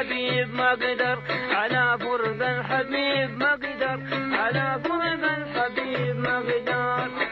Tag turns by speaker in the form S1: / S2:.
S1: الحبيب ما قدر على فرق الحبيب ما قدر على فرق الحبيب ما قدر.